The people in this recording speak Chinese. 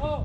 哦